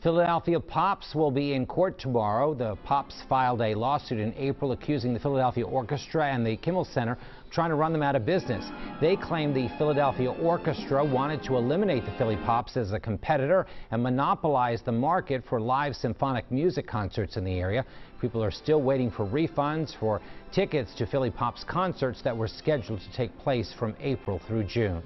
Philadelphia Pops will be in court tomorrow. The Pops filed a lawsuit in April accusing the Philadelphia Orchestra and the Kimmel Center trying to run them out of business. They claim the Philadelphia Orchestra wanted to eliminate the Philly Pops as a competitor and monopolize the market for live symphonic music concerts in the area. People are still waiting for refunds for tickets to Philly Pops concerts that were scheduled to take place from April through June.